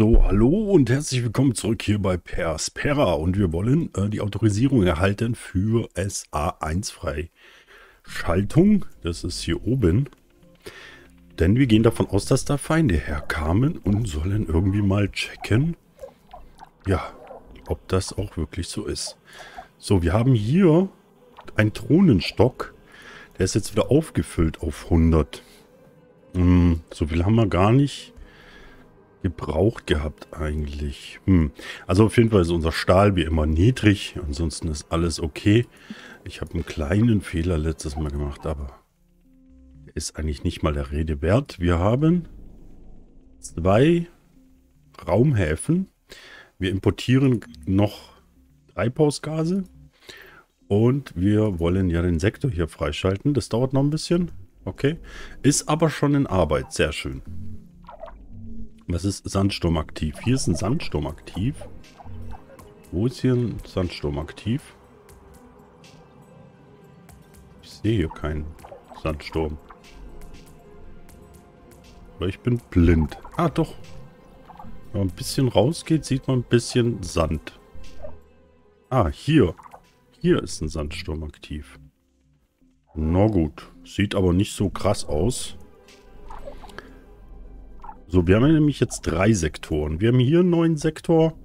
So, hallo und herzlich willkommen zurück hier bei Perspera und wir wollen äh, die Autorisierung erhalten für SA1 Freischaltung. Das ist hier oben. Denn wir gehen davon aus, dass da Feinde herkamen und sollen irgendwie mal checken, ja, ob das auch wirklich so ist. So, wir haben hier einen Thronenstock. Der ist jetzt wieder aufgefüllt auf 100. Hm, so viel haben wir gar nicht gebraucht gehabt eigentlich. Hm. Also auf jeden Fall ist unser Stahl wie immer niedrig. Ansonsten ist alles okay. Ich habe einen kleinen Fehler letztes Mal gemacht, aber ist eigentlich nicht mal der Rede wert. Wir haben zwei Raumhäfen. Wir importieren noch Treibhausgase. Und wir wollen ja den Sektor hier freischalten. Das dauert noch ein bisschen. Okay. Ist aber schon in Arbeit. Sehr schön. Was ist Sandsturm aktiv? Hier ist ein Sandsturm aktiv. Wo ist hier ein Sandsturm aktiv? Ich sehe hier keinen Sandsturm. Aber ich bin blind. Ah, doch. Wenn man ein bisschen rausgeht, sieht man ein bisschen Sand. Ah, hier. Hier ist ein Sandsturm aktiv. Na gut. Sieht aber nicht so krass aus. So, wir haben nämlich jetzt drei Sektoren. Wir haben hier einen neuen Sektor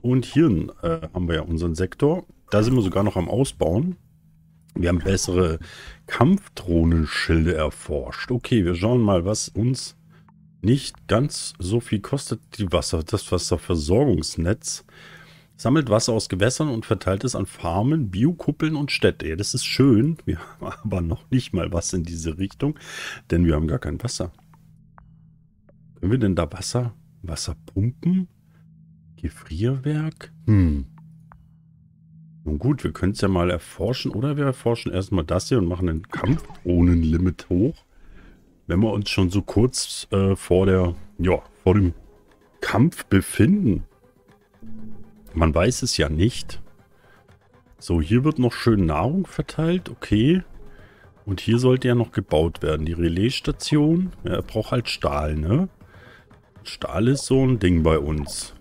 und hier äh, haben wir ja unseren Sektor. Da sind wir sogar noch am Ausbauen. Wir haben bessere Kampfdrohnenschilde erforscht. Okay, wir schauen mal, was uns nicht ganz so viel kostet. Die Wasser, das Wasserversorgungsnetz sammelt Wasser aus Gewässern und verteilt es an Farmen, Biokuppeln und Städte. Ja, das ist schön. Wir haben aber noch nicht mal was in diese Richtung, denn wir haben gar kein Wasser. Können wir denn da Wasser, Wasser pumpen? Gefrierwerk? Hm. Nun gut, wir können es ja mal erforschen. Oder wir erforschen erstmal das hier und machen ein Kampfdrohnenlimit hoch. Wenn wir uns schon so kurz äh, vor der, ja, vor dem Kampf befinden. Man weiß es ja nicht. So, hier wird noch schön Nahrung verteilt. Okay. Und hier sollte ja noch gebaut werden. Die Relaisstation. Ja, er braucht halt Stahl, ne? Stahl ist so ein Ding bei uns.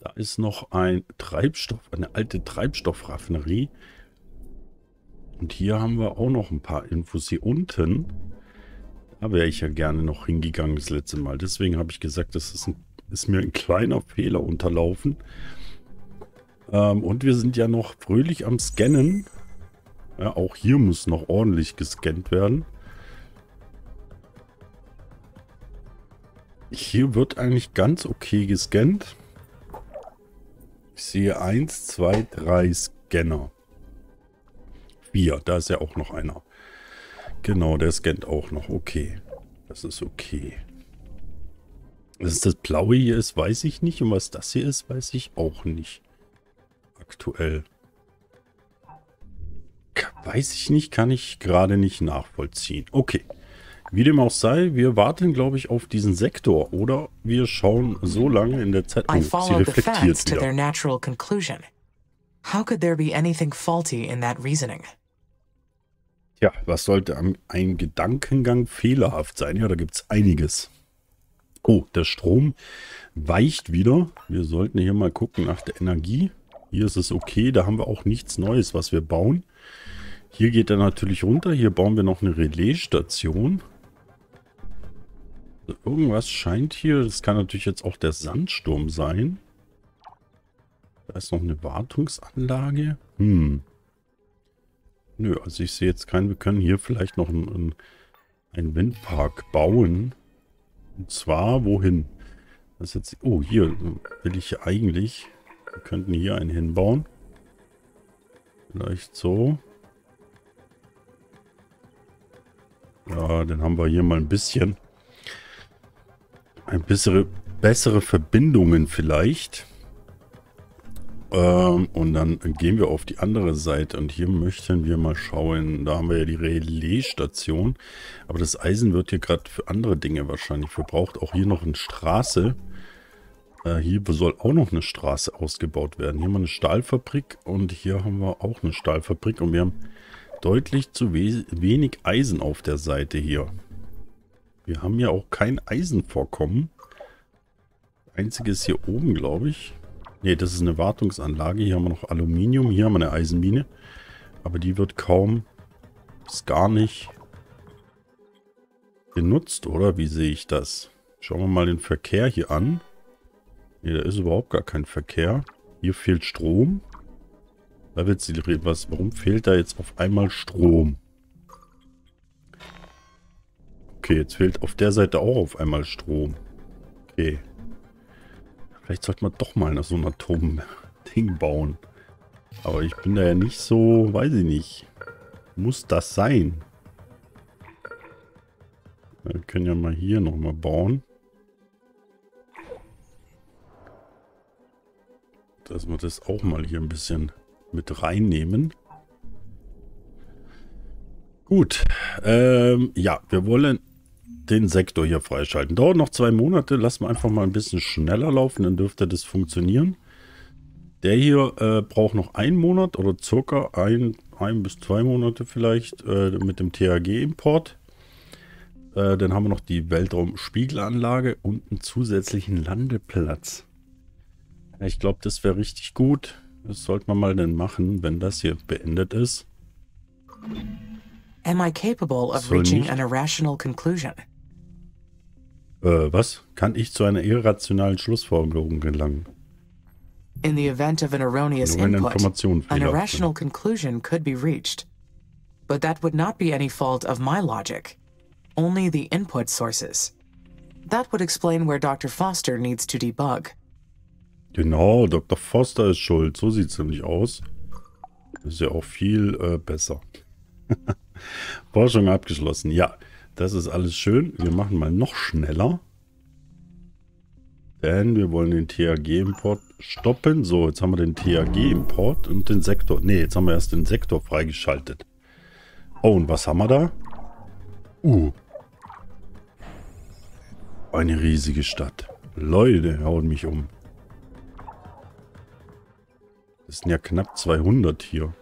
Da ist noch ein Treibstoff, eine alte Treibstoffraffinerie. Und hier haben wir auch noch ein paar Infos hier unten. Da wäre ich ja gerne noch hingegangen das letzte Mal. Deswegen habe ich gesagt, das ist, ein, ist, mir ein kleiner Fehler unterlaufen. Ähm, und wir sind ja noch fröhlich am Scannen. Ja, auch hier muss noch ordentlich gescannt werden. Hier wird eigentlich ganz okay gescannt. Ich sehe 1, 2, 3 Scanner. 4, da ist ja auch noch einer. Genau, der scannt auch noch. Okay, das ist okay. Was das blaue hier ist, weiß ich nicht. Und was das hier ist, weiß ich auch nicht. Aktuell. Weiß ich nicht, kann ich gerade nicht nachvollziehen. Okay. Wie dem auch sei, wir warten, glaube ich, auf diesen Sektor. Oder wir schauen so lange in der Zeit. Oh, sie reflektiert wieder. How could there be anything faulty in that reasoning? Ja, was sollte ein Gedankengang fehlerhaft sein? Ja, da gibt es einiges. Oh, der Strom weicht wieder. Wir sollten hier mal gucken nach der Energie. Hier ist es okay, da haben wir auch nichts Neues, was wir bauen. Hier geht er natürlich runter. Hier bauen wir noch eine Relaisstation. Irgendwas scheint hier, das kann natürlich jetzt auch der Sandsturm sein. Da ist noch eine Wartungsanlage. Hm. Nö, also ich sehe jetzt keinen. Wir können hier vielleicht noch einen, einen Windpark bauen. Und zwar wohin? Das jetzt, oh, hier will ich eigentlich. Wir könnten hier einen hinbauen. Vielleicht so. Ja, dann haben wir hier mal ein bisschen ein bessere, bessere Verbindungen vielleicht. Ähm, und dann gehen wir auf die andere Seite und hier möchten wir mal schauen. Da haben wir ja die Relaisstation. Aber das Eisen wird hier gerade für andere Dinge wahrscheinlich verbraucht. Auch hier noch eine Straße. Äh, hier soll auch noch eine Straße ausgebaut werden. Hier haben wir eine Stahlfabrik und hier haben wir auch eine Stahlfabrik. Und wir haben deutlich zu we wenig Eisen auf der Seite hier. Wir haben ja auch kein Eisenvorkommen. einzige ist hier oben, glaube ich. Ne, das ist eine Wartungsanlage. Hier haben wir noch Aluminium. Hier haben wir eine Eisenmine. Aber die wird kaum bis gar nicht genutzt, oder? Wie sehe ich das? Schauen wir mal den Verkehr hier an. Ne, da ist überhaupt gar kein Verkehr. Hier fehlt Strom. Da wird sie was. Warum fehlt da jetzt auf einmal Strom? Okay, jetzt fehlt auf der Seite auch auf einmal Strom. Okay. Vielleicht sollte man doch mal so ein Atom-Ding bauen. Aber ich bin da ja nicht so, weiß ich nicht. Muss das sein? Wir können ja mal hier nochmal bauen. Dass wir das auch mal hier ein bisschen mit reinnehmen. Gut. Ähm, ja, wir wollen den Sektor hier freischalten. Dauert noch zwei Monate. Lassen wir einfach mal ein bisschen schneller laufen, dann dürfte das funktionieren. Der hier äh, braucht noch einen Monat oder circa ein, ein bis zwei Monate vielleicht äh, mit dem THG-Import. Äh, dann haben wir noch die Weltraumspiegelanlage und einen zusätzlichen Landeplatz. Ich glaube, das wäre richtig gut. Das sollte man mal dann machen, wenn das hier beendet ist. Am I capable of reaching an irrational conclusion? Äh, was? Kann ich zu einer irrationalen Schlussfolgerung gelangen? In the event of an erroneous input, an irrational conclusion could be reached. But that would not be any fault of my logic, only the input sources. That would explain where Dr. Foster needs to debug. Genau, Dr. Foster ist schuld. So sieht es nämlich aus. Das ist ja auch viel äh, besser. Forschung abgeschlossen. Ja, das ist alles schön. Wir machen mal noch schneller. Denn wir wollen den THG-Import stoppen. So, jetzt haben wir den THG-Import und den Sektor. Ne, jetzt haben wir erst den Sektor freigeschaltet. Oh, und was haben wir da? Uh. Eine riesige Stadt. Leute, hauen mich um. Das sind ja knapp 200 hier.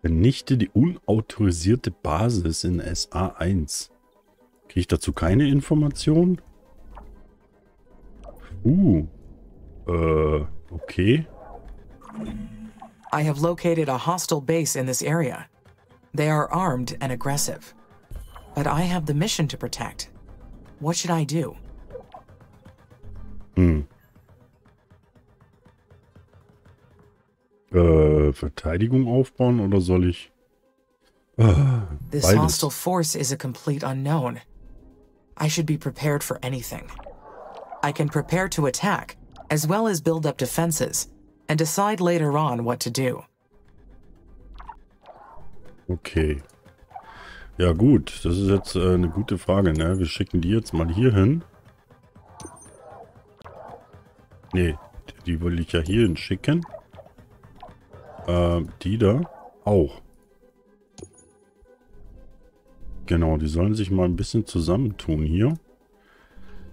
Vernichte die unautorisierte Basis in SA1. Kriege ich dazu keine Informationen? Uh. Äh, okay. I have located a hostile base in this area. They are armed and aggressive. But I have the mission to protect. What should I do? Verteidigung aufbauen oder soll ich... Ah, This hostile force is a complete unknown. I should be prepared for anything. I can prepare to attack, as well as build up defenses, and decide later on what to do. Okay. Ja gut, das ist jetzt äh, eine gute Frage, ne? Wir schicken die jetzt mal hier hin. Nee, die will ich ja hier hin schicken. Äh, die da auch. Genau, die sollen sich mal ein bisschen zusammentun hier.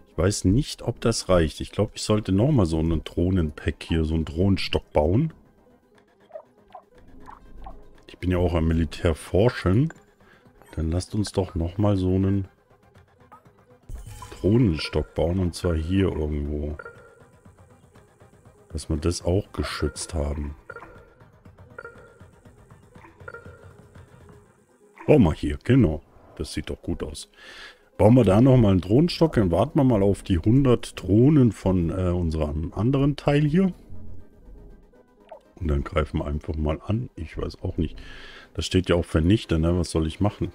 Ich weiß nicht, ob das reicht. Ich glaube, ich sollte nochmal so einen Drohnenpack hier, so einen Drohnenstock bauen. Ich bin ja auch am Militär forschen. Dann lasst uns doch nochmal so einen Drohnenstock bauen. Und zwar hier irgendwo. Dass wir das auch geschützt haben. Bauen wir hier, genau. Das sieht doch gut aus. Bauen wir da nochmal einen Drohnenstock, dann warten wir mal auf die 100 Drohnen von äh, unserem anderen Teil hier. Und dann greifen wir einfach mal an. Ich weiß auch nicht. Das steht ja auch vernichtet, ne? Was soll ich machen?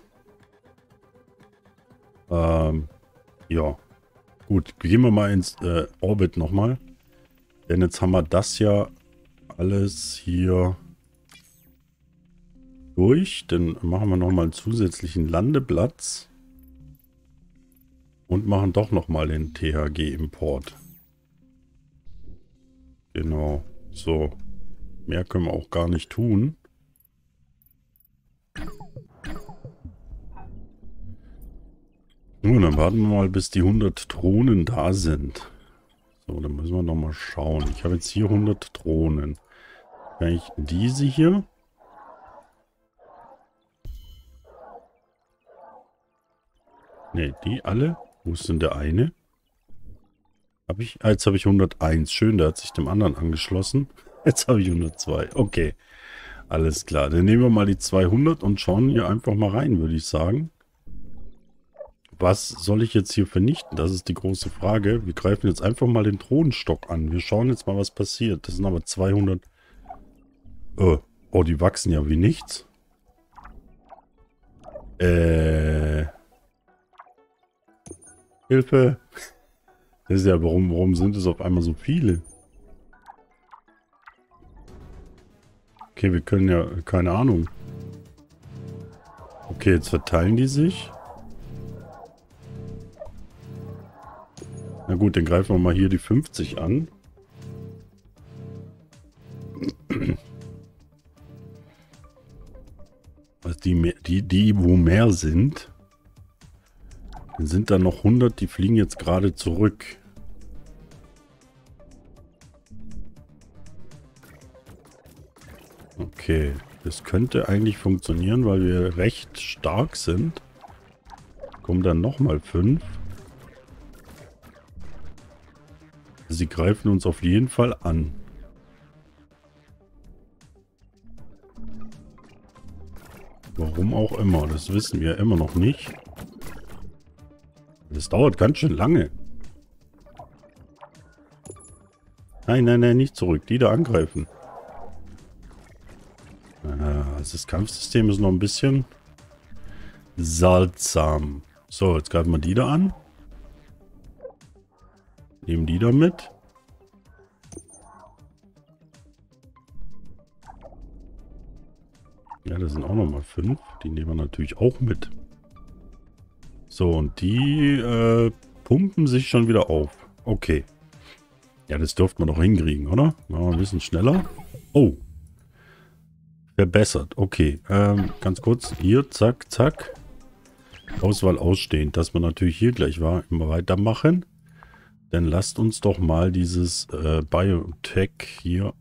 Ähm, ja. Gut, gehen wir mal ins äh, Orbit nochmal. Denn jetzt haben wir das ja alles hier durch. Dann machen wir nochmal einen zusätzlichen Landeplatz. Und machen doch nochmal den THG-Import. Genau. So. Mehr können wir auch gar nicht tun. Nun, dann warten wir mal, bis die 100 Drohnen da sind. So, dann müssen wir nochmal schauen. Ich habe jetzt hier 100 Drohnen. Kann ich diese hier Ne, die alle? Wo ist denn der eine? Habe ich? Ah, jetzt habe ich 101. Schön, der hat sich dem anderen angeschlossen. Jetzt habe ich 102. Okay. Alles klar. Dann nehmen wir mal die 200 und schauen hier einfach mal rein, würde ich sagen. Was soll ich jetzt hier vernichten? Das ist die große Frage. Wir greifen jetzt einfach mal den Thronstock an. Wir schauen jetzt mal, was passiert. Das sind aber 200... Oh, oh die wachsen ja wie nichts. Äh... Hilfe. Das ist ja, warum, warum sind es auf einmal so viele? Okay, wir können ja, keine Ahnung. Okay, jetzt verteilen die sich. Na gut, dann greifen wir mal hier die 50 an. Also die, die, die, wo mehr sind, dann sind da noch 100, die fliegen jetzt gerade zurück. Okay, das könnte eigentlich funktionieren, weil wir recht stark sind. Kommen dann nochmal 5. Sie greifen uns auf jeden Fall an. Warum auch immer, das wissen wir immer noch nicht. Das dauert ganz schön lange. Nein, nein, nein, nicht zurück. Die da angreifen. Also das Kampfsystem ist noch ein bisschen salzsam. So, jetzt greifen wir die da an. Nehmen die da mit. Ja, das sind auch nochmal fünf. Die nehmen wir natürlich auch mit. So, und die äh, pumpen sich schon wieder auf. Okay. Ja, das dürfte man doch hinkriegen, oder? Machen wir ein bisschen schneller. Oh. Verbessert. Okay. Ähm, ganz kurz. Hier, zack, zack. Auswahl ausstehend. Dass wir natürlich hier gleich war, immer weitermachen. Dann lasst uns doch mal dieses äh, Biotech hier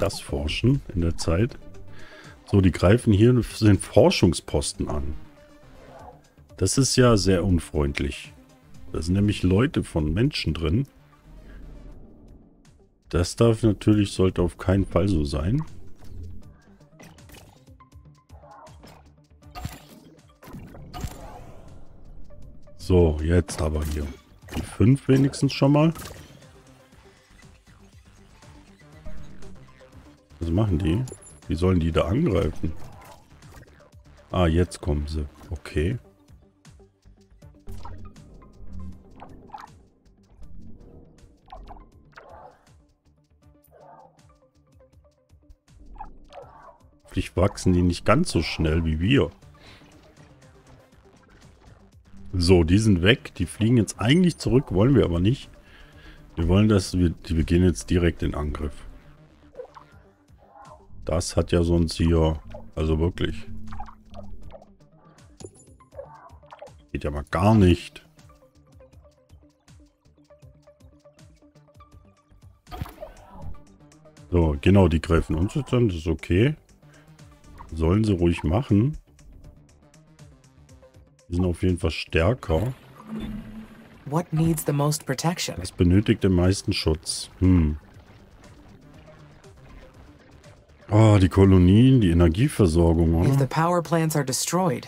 das forschen in der Zeit. So, die greifen hier den Forschungsposten an. Das ist ja sehr unfreundlich. Da sind nämlich Leute von Menschen drin. Das darf natürlich, sollte auf keinen Fall so sein. So, jetzt aber hier. Die fünf wenigstens schon mal. Was machen die? Wie sollen die da angreifen? Ah, jetzt kommen sie. Okay. Wachsen die nicht ganz so schnell wie wir. So, die sind weg. Die fliegen jetzt eigentlich zurück, wollen wir aber nicht. Wir wollen, dass wir, wir gehen jetzt direkt in Angriff. Das hat ja sonst hier, also wirklich. Geht ja mal gar nicht. So, genau, die greifen uns jetzt an, das ist okay. Sollen sie ruhig machen. Die sind auf jeden Fall stärker. What needs the most protection? Was benötigt den meisten Schutz? Hm. Oh, die Kolonien, die Energieversorgung, oder? If the power plants are destroyed,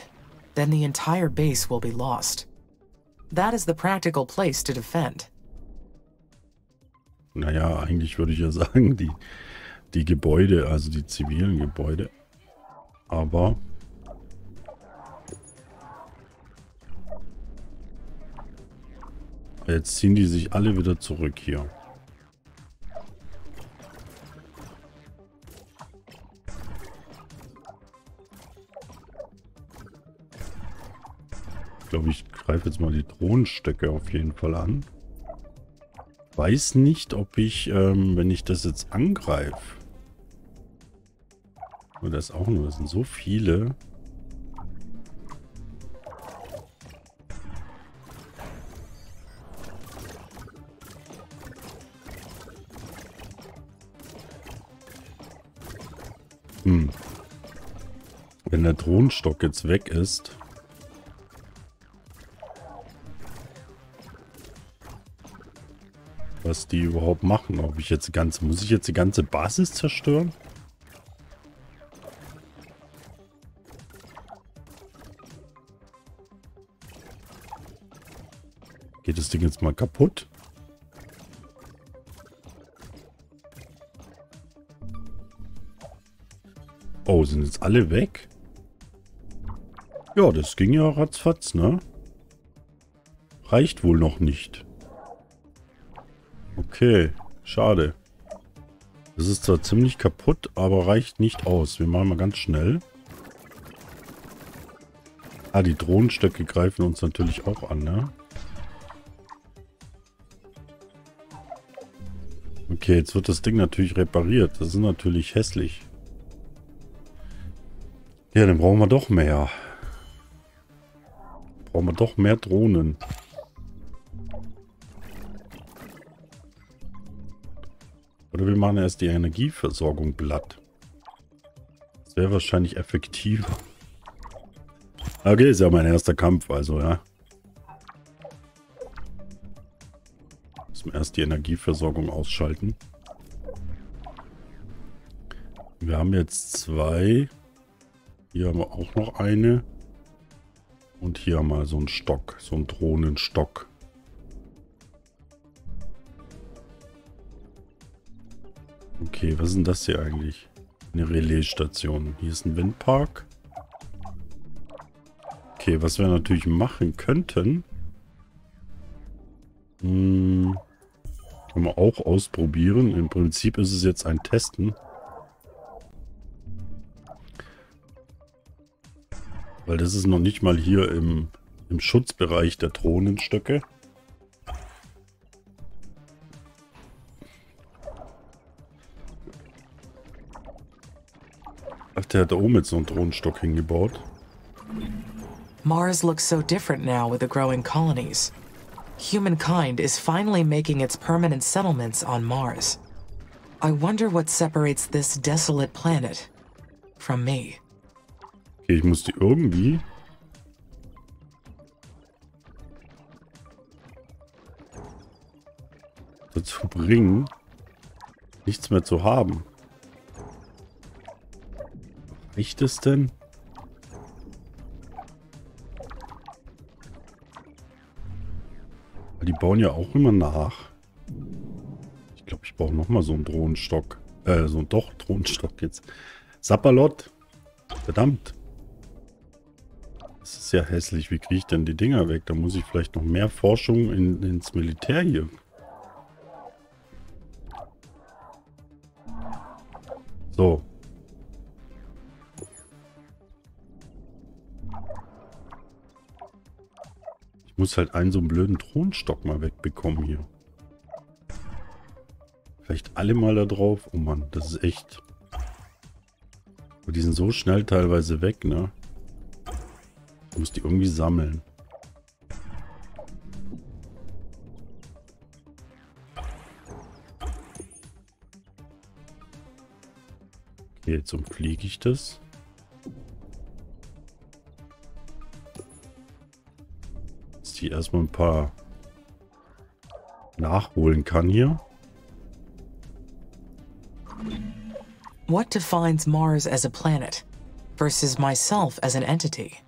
then the entire base will be lost. That is the practical place to defend. Naja, eigentlich würde ich ja sagen, die, die Gebäude, also die zivilen Gebäude. Aber Jetzt ziehen die sich alle wieder zurück hier. Ich glaube, ich greife jetzt mal die Drohnenstöcke auf jeden Fall an. Weiß nicht, ob ich, ähm, wenn ich das jetzt angreife. Oder das auch nur, das sind so viele. Hm. Wenn der Drohnenstock jetzt weg ist. was die überhaupt machen. Ob ich jetzt die ganze, muss ich jetzt die ganze Basis zerstören? Geht das Ding jetzt mal kaputt? Oh, sind jetzt alle weg? Ja, das ging ja ratzfatz, ne? Reicht wohl noch nicht. Okay, schade. Das ist zwar ziemlich kaputt, aber reicht nicht aus. Wir machen mal ganz schnell. Ah, die Drohnenstöcke greifen uns natürlich auch an, ne? Okay, jetzt wird das Ding natürlich repariert. Das ist natürlich hässlich. Ja, dann brauchen wir doch mehr. Brauchen wir doch mehr Drohnen. Oder wir machen erst die Energieversorgung glatt. Das wäre wahrscheinlich effektiver. Okay, ist ja mein erster Kampf, also ja. Müssen wir erst die Energieversorgung ausschalten. Wir haben jetzt zwei. Hier haben wir auch noch eine. Und hier mal so einen Stock, so einen Drohnenstock. Okay, was ist denn das hier eigentlich? Eine Relaisstation. Hier ist ein Windpark. Okay, was wir natürlich machen könnten. Hm, können wir auch ausprobieren. Im Prinzip ist es jetzt ein Testen. Weil das ist noch nicht mal hier im, im Schutzbereich der Thronenstöcke. Ach, der hat da oben jetzt so einen Thronenstock hingebaut. Mars looks so different now with the growing colonies. Humankind is finally making its permanent settlements on Mars. I wonder what separates this desolate planet from me. Okay, ich muss die irgendwie... dazu bringen, nichts mehr zu haben. Reicht es denn? Bauen ja auch immer nach. Ich glaube, ich brauche nochmal so einen Drohnenstock. Äh, so ein doch Drohnenstock jetzt. Sapperlot. Verdammt. Das ist ja hässlich. Wie kriege ich denn die Dinger weg? Da muss ich vielleicht noch mehr Forschung in, ins Militär hier. So. Muss halt einen so einen blöden Thronstock mal wegbekommen hier. Vielleicht alle mal da drauf. Oh Mann, das ist echt... Aber die sind so schnell teilweise weg, ne? Ich muss die irgendwie sammeln. Okay, jetzt umfliege ich das. Dass erstmal ein paar nachholen kann hier. What defines Mars as a planet versus myself as an entity?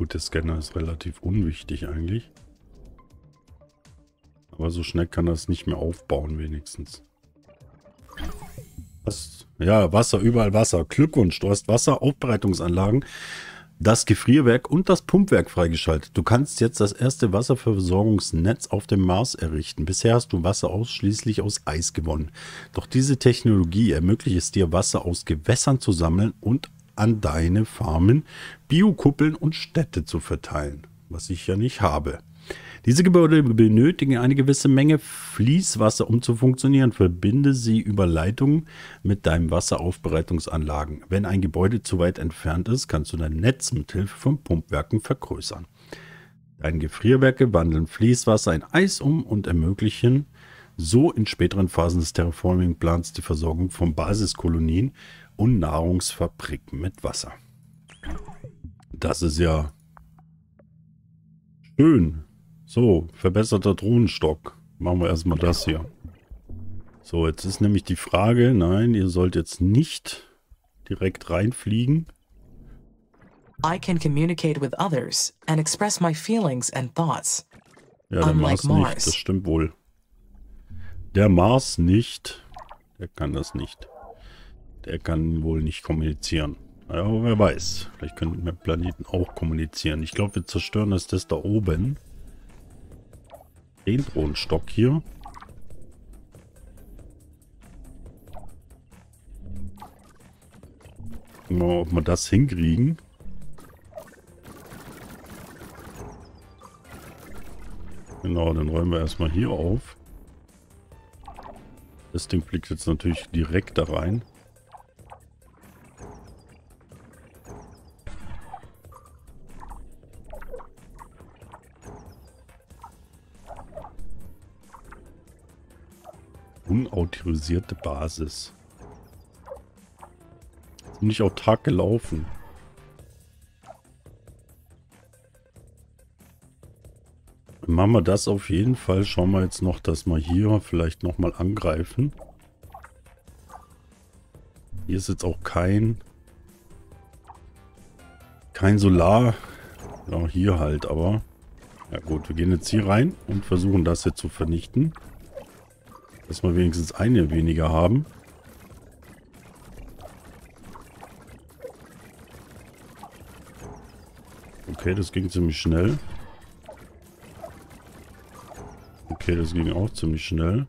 gut, der Scanner ist relativ unwichtig eigentlich. Aber so schnell kann er es nicht mehr aufbauen wenigstens. Was? Ja, Wasser, überall Wasser. Glückwunsch, du hast Wasseraufbereitungsanlagen, das Gefrierwerk und das Pumpwerk freigeschaltet. Du kannst jetzt das erste Wasserversorgungsnetz auf dem Mars errichten. Bisher hast du Wasser ausschließlich aus Eis gewonnen. Doch diese Technologie ermöglicht es dir, Wasser aus Gewässern zu sammeln und an deine Farmen Biokuppeln und Städte zu verteilen, was ich ja nicht habe. Diese Gebäude benötigen eine gewisse Menge Fließwasser, um zu funktionieren. Verbinde sie über Leitungen mit deinen Wasseraufbereitungsanlagen. Wenn ein Gebäude zu weit entfernt ist, kannst du dein Netz mit Hilfe von Pumpwerken vergrößern. Deine Gefrierwerke wandeln Fließwasser in Eis um und ermöglichen so in späteren Phasen des Terraforming-Plans die Versorgung von Basiskolonien und Nahrungsfabriken mit Wasser. Das ist ja schön. So, verbesserter Drohnenstock. Machen wir erstmal das hier. So, jetzt ist nämlich die Frage, nein, ihr sollt jetzt nicht direkt reinfliegen. I can communicate with others and express my feelings and thoughts. Ja, der Mars, Mars nicht, das stimmt wohl. Der Mars nicht. Der kann das nicht. Der kann wohl nicht kommunizieren. Ja, wer weiß. Vielleicht können wir Planeten auch kommunizieren. Ich glaube, wir zerstören das, das da oben. Den Drohnenstock hier. Mal, ob wir das hinkriegen. Genau, dann räumen wir erstmal hier auf. Das Ding fliegt jetzt natürlich direkt da rein. Unautorisierte Basis. Ziemlich autark gelaufen. machen wir das auf jeden Fall. Schauen wir jetzt noch, dass wir hier vielleicht nochmal angreifen. Hier ist jetzt auch kein... Kein Solar. Ja, hier halt, aber... Ja gut, wir gehen jetzt hier rein und versuchen das hier zu vernichten. Dass wir wenigstens eine weniger haben. Okay, das ging ziemlich schnell. Okay, das ging auch ziemlich schnell.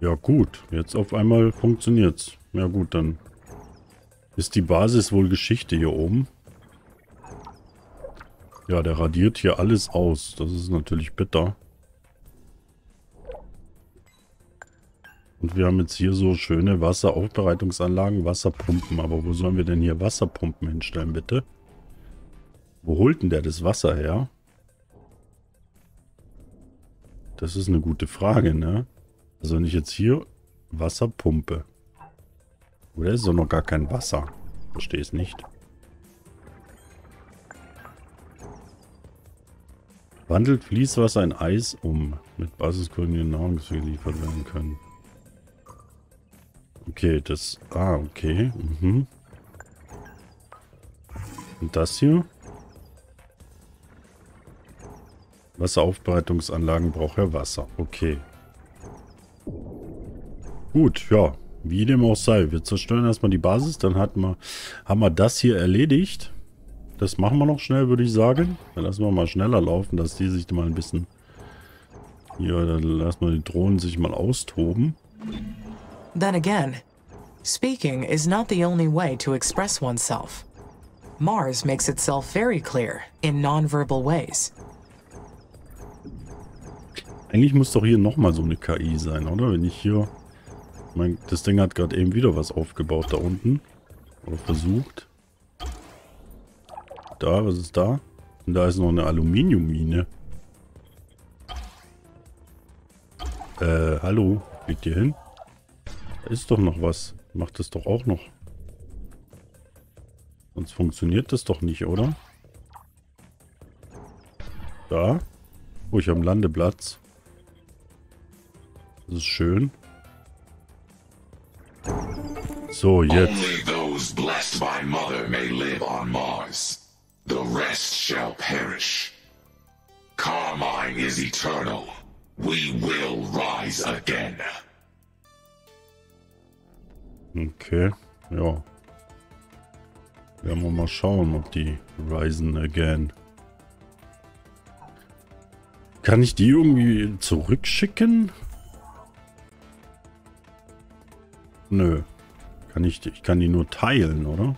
Ja gut, jetzt auf einmal funktioniert's. Ja gut, dann ist die Basis wohl Geschichte hier oben. Ja, der radiert hier alles aus. Das ist natürlich bitter. Und wir haben jetzt hier so schöne Wasseraufbereitungsanlagen, Wasserpumpen. Aber wo sollen wir denn hier Wasserpumpen hinstellen, bitte? Wo holt denn der das Wasser her? Das ist eine gute Frage, ne? Also wenn ich jetzt hier Wasser pumpe. Oder ist doch noch gar kein Wasser? Verstehe es nicht. Wandelt Fließwasser in Eis um, mit Basisgründen Nahrungs geliefert werden können. Okay, das... Ah, okay. Mhm. Und das hier? Wasseraufbereitungsanlagen braucht ja Wasser. Okay. Gut, ja. Wie dem auch sei. Wir zerstören erstmal die Basis. Dann hat wir, haben wir das hier erledigt. Das machen wir noch schnell, würde ich sagen. Dann lassen wir mal schneller laufen, dass die sich mal ein bisschen... Hier, dann lassen wir die Drohnen sich mal austoben. Then again, speaking is not the only way to express oneself. Mars makes itself very clear in nonverbal ways. Eigentlich muss doch hier nochmal so eine KI sein, oder? Wenn ich hier... Mein, das Ding hat gerade eben wieder was aufgebaut da unten. Oder versucht. Da, was ist da? Und da ist noch eine Aluminiummine. Äh, hallo? Fliegt hier hin? Ist doch noch was. Macht das doch auch noch. Sonst funktioniert das doch nicht, oder? Da? Oh, ich habe einen Landeplatz. Das ist schön. So, jetzt. The rest shall perish. Carmine is eternal. We will rise again. Okay, ja. Werden wir mal schauen, ob die Risen again. Kann ich die irgendwie zurückschicken? Nö. Kann ich, ich kann die nur teilen, oder?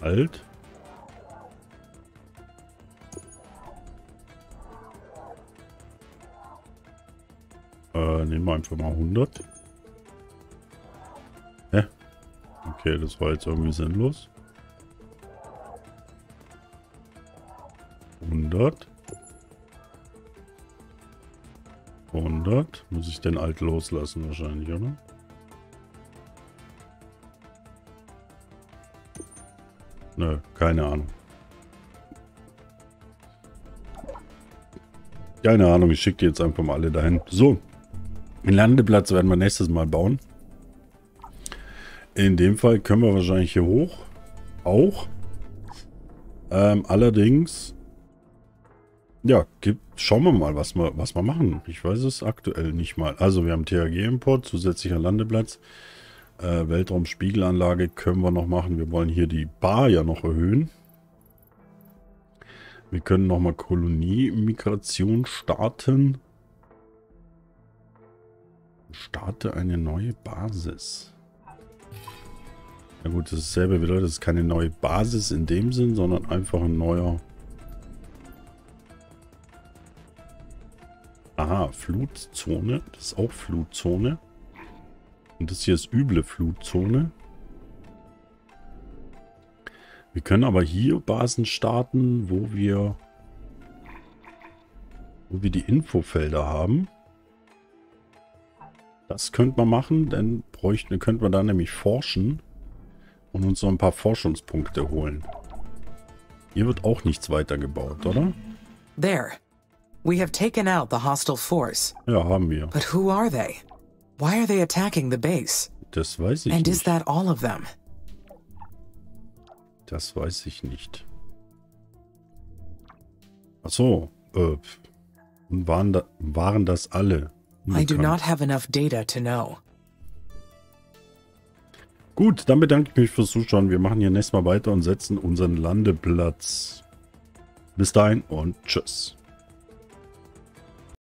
Alt. Äh, nehmen wir einfach mal 100. Okay, das war jetzt irgendwie sinnlos. 100. 100. Muss ich den alt loslassen wahrscheinlich, oder? Nö, keine Ahnung. Keine Ahnung, ich schicke die jetzt einfach mal alle dahin. So, den Landeplatz werden wir nächstes Mal bauen. In dem Fall können wir wahrscheinlich hier hoch. Auch. Ähm, allerdings, ja, gibt, schauen wir mal, was wir, was wir machen. Ich weiß es aktuell nicht mal. Also wir haben THG-Import, zusätzlicher Landeplatz. Äh, Weltraumspiegelanlage können wir noch machen. Wir wollen hier die Bar ja noch erhöhen. Wir können nochmal Kolonie-Migration starten. Starte eine neue Basis. Na gut, dasselbe wieder. Das ist keine neue Basis in dem Sinn, sondern einfach ein neuer... Aha, Flutzone. Das ist auch Flutzone. Und das hier ist üble Flutzone. Wir können aber hier Basen starten, wo wir, wo wir die Infofelder haben. Das könnte man machen, dann bräuchten, könnten wir da nämlich forschen und uns noch ein paar Forschungspunkte holen. Hier wird auch nichts weiter gebaut, oder? There. We have taken out the hostile force. Ja, haben wir. But who are they? Why are they attacking the base? Das weiß ich And nicht. is that all of them? Das weiß ich nicht. Ach so, äh, waren, da, waren das alle? I do not have enough data to know. Gut, dann bedanke ich mich fürs Zuschauen. Wir machen hier nächstes Mal weiter und setzen unseren Landeplatz. Bis dahin und tschüss.